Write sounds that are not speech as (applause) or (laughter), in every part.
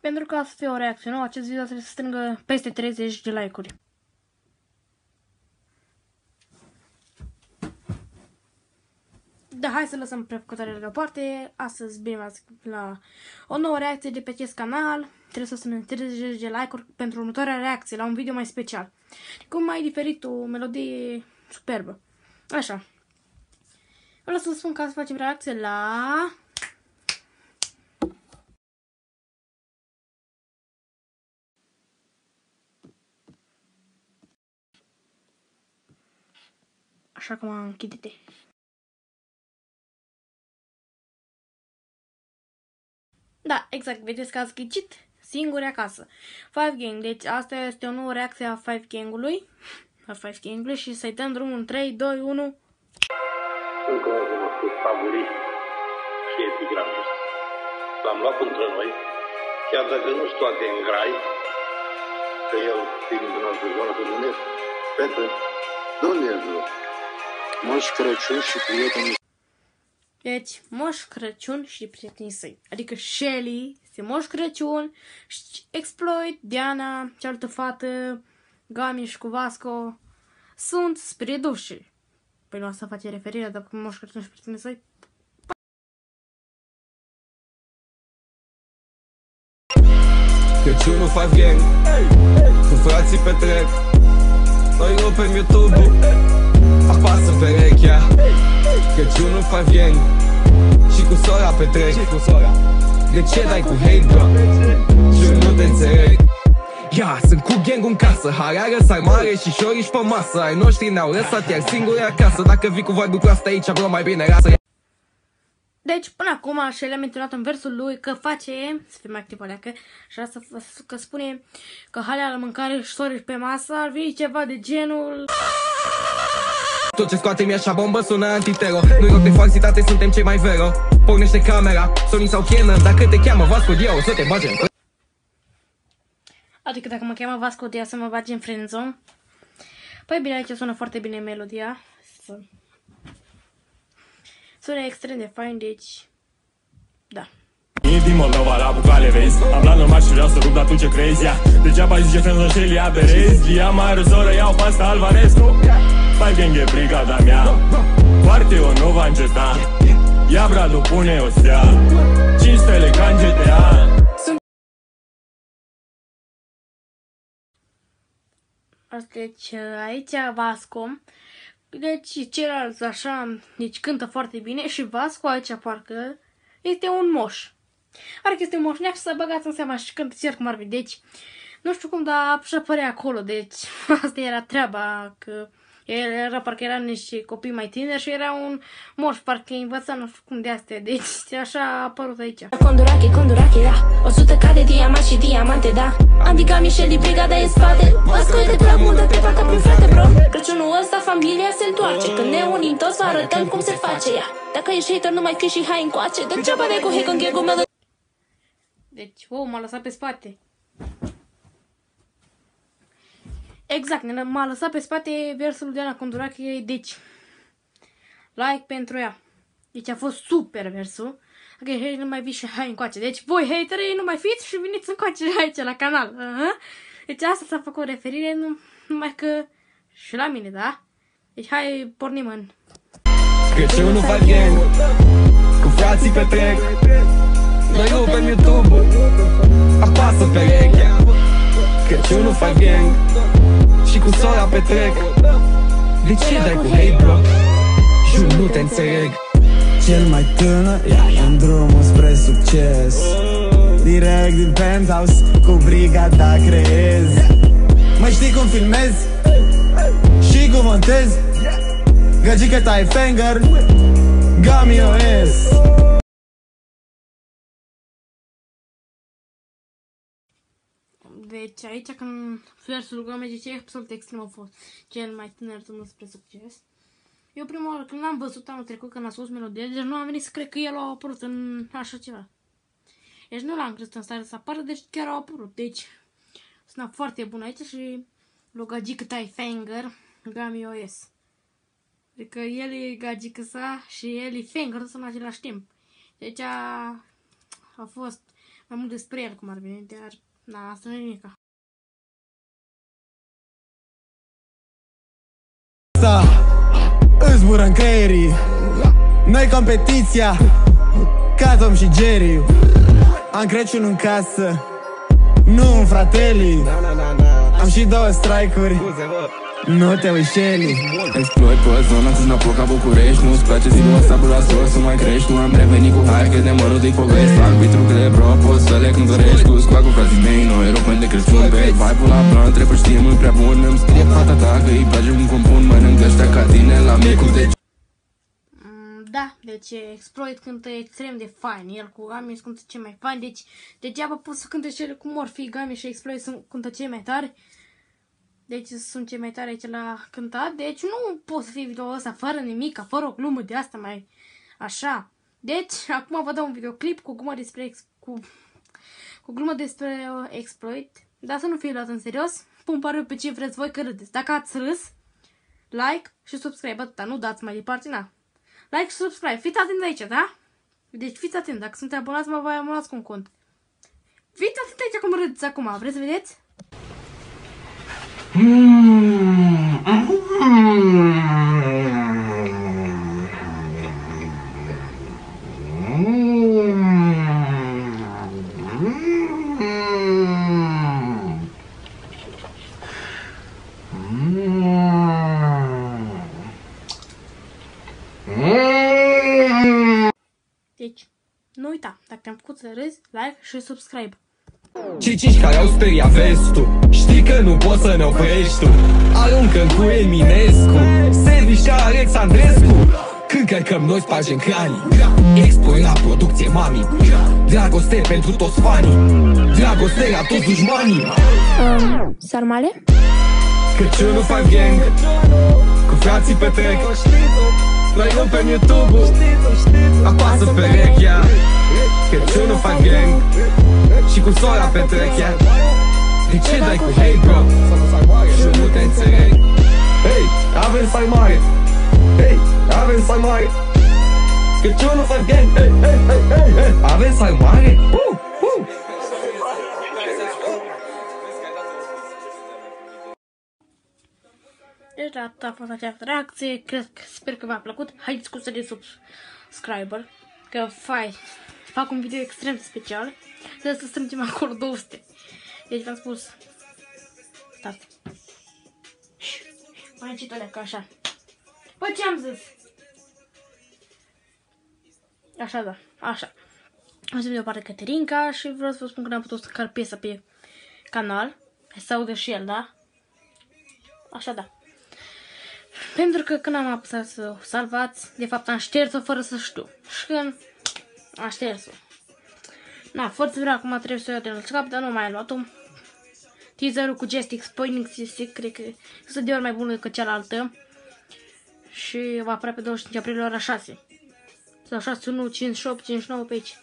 Pentru ca să fie o reacție nouă, acest video trebuie să strângă peste 30 de like-uri. Da, hai să lăsăm prefăcătoarea la parte. Astăzi, bine la o nouă reacție de pe acest canal. Trebuie să strângă 30 de like-uri pentru următoarea reacție, la un video mai special. Cum mai diferit, o melodie superbă. Așa. Vreau să spun că să facem reacție la... Așa cum am închidete. Da, exact, vedeți că ați ghicit singuri acasă. Five Gang, deci asta este o nouă reacție a Five Gang-ului. A Five Gang-ului și să-i dăm drumul în 3, 2, 1... Încă un cunoscut favorit și epigramist. L-am luat între noi, chiar dacă nu sunt toate în grai, că el, fiind din altă zonă, să gândesc, Petre, de unde ești, Moș Crăciun și prietenii deci, Moș Crăciun și prietenii săi. Adică Shelly este Moș Crăciun, Exploit, Diana, cealaltă fată, Gamiș și cu Vasco sunt spre dușii. Păi nu asta face referire, dar Moș Crăciun și prietenii săi Crăciunul fac gang Cu frații petrec Noi rupem YouTube-ul Apasă perechea Crăciunul fac gang cu sora petrec. Și cu sora. De ce dai cu hate, bro? Și nu te înțeleg. Ia, sunt cu gang în casă. Harară, sarmare și șoriși pe masă. Ai noștri ne-au lăsat iar singuri acasă. Dacă vii cu vorbe proastă aici, bro, mai bine rasă deci, până acum, și le-am menționat în versul lui că face, să fie mai activ aleacă, și asta că spune că halea la mâncare și sori pe masă ar fi ceva de genul... Tot ce scoate mi așa bombă sună antitero. Nu-i rog de falsitate, suntem cei mai vero. Pornește camera, Sony sau Canon. Dacă te cheamă Vasco Dia, o să te bage Adică dacă mă cheamă Vasco Dia să mă bage în friendzone Păi bine, aici sună foarte bine melodia. Sună extrem de fain, deci... Da. Din Moldova la bucale vezi? Am la normal și vreau să rup, dar tu ce crezi? Ia, degeaba zice friendzone și Elia Berez. Ia mai răzoră, iau pasta Alvarescu. Five gang e brigada mea. Foarte o nu va înceta. Ia bradul pune o stea. 5 stele ca în GTA Deci aici Vasco. Deci ceilalți așa Deci cântă foarte bine Și Vasco aici parcă Este un moș. Parcă este un moșneac și să băgați în seama și cântă cer cum ar fi Deci nu știu cum, dar așa părea acolo. Deci (laughs) asta era treaba Că el era, parcă era niște copii mai tineri și era un moș, parcă învăța nu știu cum de astea. Deci așa a apărut aici. Condurache, condurache, da. 100 ca de diamant și diamante, da. Antica Micheli, brigada e spate. Asculte prea multă pe partea prin frate, bro. Crăciunul ăsta, familia se întoarce. Când ne unim toți, vă arătăm cum se face ea. Dacă ești hater, nu mai fi și hai încoace Degeaba de cu hec în ghegul Deci, oh, m-a lăsat pe spate. Exact, m-a lăsat pe spate versul de la Condurache, deci like pentru ea. Deci a fost super versul. Ok, hei, nu mai vii și hai încoace. Deci voi, haterii, nu mai fiți și veniți încoace (laughs) aici la canal. Uh -huh. Deci asta s-a făcut referire, nu, numai că și la mine, da? Deci hai, pornim în... Crăciunul fac gang Cu frații petrec Noi rupem YouTube Apasă pe rechea Crăciunul fac gang și cu sora petrec De ce dai cu hate, bro? Jur, nu te înțeleg Cel mai tânăr, ia în drumul spre succes Direct din penthouse, cu brigada creez Mai știi cum filmez? Și cum montez? Gagica tai finger Gami OS Deci aici când versul Gomez zice absolut extrem a fost cel mai tânăr tânăr spre succes. Eu prima oară când l-am văzut anul trecut când a spus melodia, deci nu am venit să cred că el a apărut în așa ceva. Deci nu l-am crezut în stare să apară, deci chiar a apărut. Deci sună foarte bun aici și logagică tai Fanger, Gami OS. Adică el e gagică sa și el e Fanger, sunt în același timp. Deci a, a fost mai mult despre el cum ar veni, dar na, asta nu e nimica. Asta îți zbură în creierii. Noi competiția Ca Tom și Jerry. Am Crăciun în casă Nu în fratelii. Am și două strike-uri Nu te uișeli Explod pe zona cu snapul ca București. Nu-ți place zilul ăsta la sos să mai crești. Nu am revenit cu hai că de mă rog de povesti Fac vitru de bro, poți să le cântărești. Cu scoa cu frații mei, noi europeni de Crăciun. Pe vibe la plan, trebuie știe mult prea bun. Îmi scrie fata ta că îi place cum compun Mănânc ăștia ca tine la micul de Mm, Da, deci Exploit cântă extrem de fain. El cu Gami cântă cei mai fain. Deci degeaba pot să cânte cele cum or fi. Gami și Exploit sunt cântă cei mai tari. Deci sunt cei mai tari aici la cântat. Deci nu pot să fie videoul ăsta fără nimic, fără o glumă de asta mai așa. Deci acum vă dau un videoclip cu glumă despre ex, cu, cu glumă despre uh, Exploit. Dar să nu fie luat în serios. Pun pariu pe ce vreți voi că râdeți. Dacă ați râs, like și subscribe, atâta, nu dați mai departe, na. Like și subscribe, fiți atenți aici, da? Deci fiți atenți, dacă sunteți abonați, mă voi abonați cu un cont. Fiți atenți aici cum râdeți acum, vreți să vedeți? Deci, nu uita, dacă te-am făcut să râzi, like și subscribe. Cei cinci care au speriat vestul Știi că nu poți să ne oprești tu. Aruncă cu Eminescu. Servici ca Alexandrescu Când cărcăm noi spargem cranii Expoi la producție mami. Dragoste pentru toți fanii. Dragoste la toți dușmanii. Um, sarmale? Crăciunul Five Gang? Cu frații petrec Noi luăm pe YouTube Apasă perechea Crăciunul Five Gang. Și cu sora petrec yeah. De ce dai cu hate bro? Și nu te înțeleg. Hei, avem sai mare. Hei, avem sai mare. Crăciunul Five Gang. Hei, hei, hei, hei, hei. Avem sai mare? uh, uh. Deci atât a fost această reacție, cred că, sper că v-a plăcut. Haideți cu să de subscriber, că fai, fac un video extrem de special. Trebuie să strângem acolo 200. Deci v-am spus, stați. Mai încet alea, ca așa. Păi ce am zis? Așa da, așa. Am zis de o parte Caterinca și vreau să vă spun că n-am putut să car piesa pe canal. Să audă și el, da? Așa da. Pentru că când am apăsat să o salvați, de fapt am șters-o fără să știu. Și când am șters-o. Na, forță vrea acum trebuie să o iau de la scap, dar nu mai am luat-o. Teaserul cu Jestix Poining CC, cred că este de ori mai bună decât cealaltă. Și va apărea pe 25 aprilie ora 6. Sau 6, 1, 58, 59 pe aici.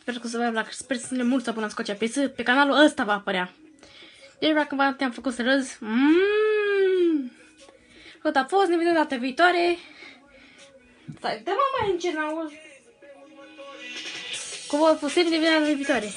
Sper că să vă la sper să ne mulți abonați cu acea piesă. Pe canalul ăsta va apărea. Deci dacă te-am făcut să râzi, mmm, tot a fost, ne vedem data viitoare. Stai, dă mă mai încet, n-auzi. Cu voi posibil ne vedem data viitoare.